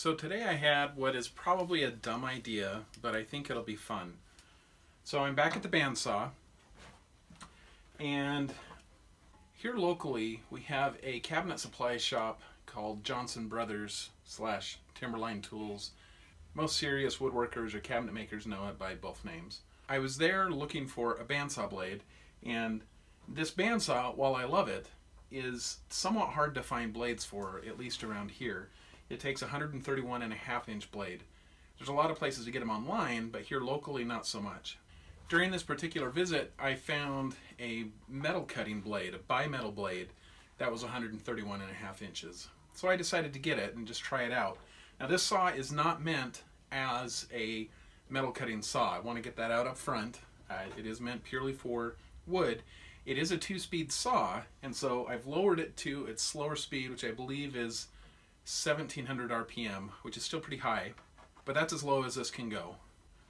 So today I had what is probably a dumb idea, but I think it'll be fun. So I'm back at the bandsaw, and here locally we have a cabinet supply shop called Johnson Brothers slash Timberline Tools. Most serious woodworkers or cabinet makers know it by both names. I was there looking for a bandsaw blade, and this bandsaw, while I love it, is somewhat hard to find blades for, at least around here. It takes a 131 and a half inch blade. There's a lot of places to get them online, but here locally not so much. During this particular visit, I found a metal cutting blade, a bimetal blade, that was 131 and a half inches. So I decided to get it and just try it out. Now this saw is not meant as a metal cutting saw. I want to get that out up front. Uh, it is meant purely for wood. It is a two-speed saw, and so I've lowered it to its slower speed, which I believe is 1700 RPM, which is still pretty high, but that's as low as this can go.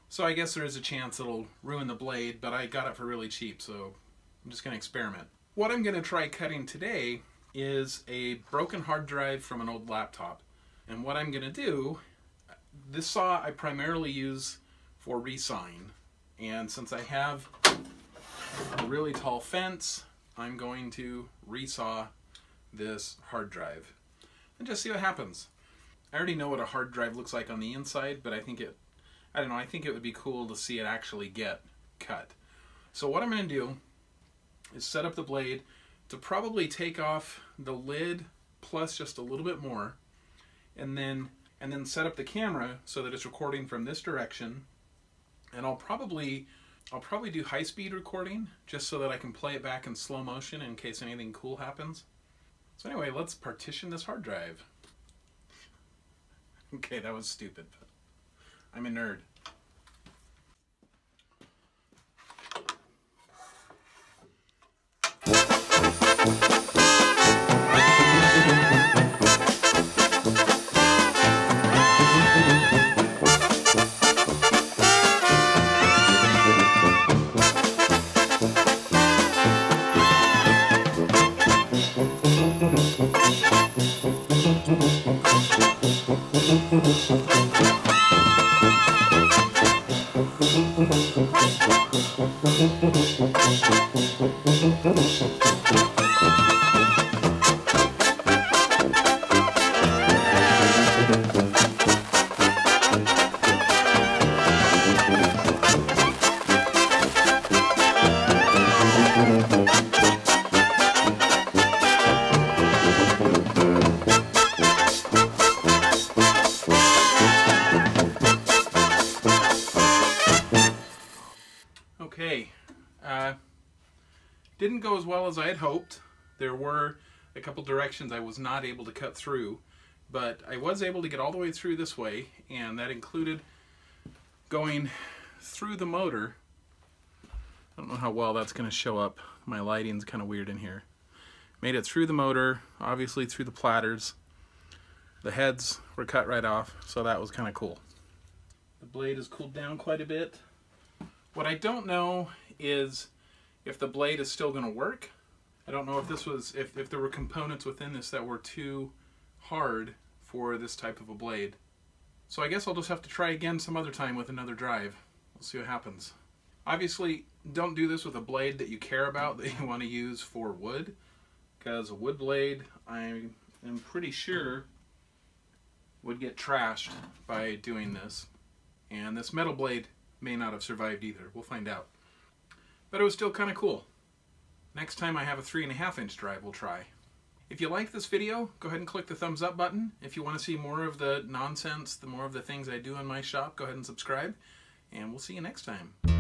So I guess there is a chance it'll ruin the blade, but I got it for really cheap, so I'm just going to experiment. What I'm going to try cutting today is a broken hard drive from an old laptop. And what I'm going to do, this saw I primarily use for resawing. And since I have a really tall fence, I'm going to resaw this hard drive and just see what happens. I already know what a hard drive looks like on the inside, but I think it, I don't know, I think it would be cool to see it actually get cut. So what I'm going to do is set up the blade to probably take off the lid plus just a little bit more and then and then set up the camera so that it's recording from this direction and I'll probably I'll probably do high-speed recording just so that I can play it back in slow motion in case anything cool happens. So anyway, let's partition this hard drive. Okay, that was stupid, but I'm a nerd. Thank you. Okay, uh, didn't go as well as I had hoped. There were a couple directions I was not able to cut through, but I was able to get all the way through this way, and that included going through the motor. I don't know how well that's going to show up. My lighting's kind of weird in here. Made it through the motor, obviously through the platters. The heads were cut right off, so that was kind of cool. The blade has cooled down quite a bit. What I don't know is if the blade is still going to work. I don't know if this was if, if there were components within this that were too hard for this type of a blade. So I guess I'll just have to try again some other time with another drive. We'll see what happens. Obviously, don't do this with a blade that you care about that you want to use for wood because a wood blade, I am pretty sure, would get trashed by doing this. And this metal blade may not have survived either. We'll find out. But it was still kind of cool. Next time I have a three and a half inch drive, we'll try. If you like this video, go ahead and click the thumbs up button. If you want to see more of the nonsense, the more of the things I do in my shop, go ahead and subscribe. And we'll see you next time.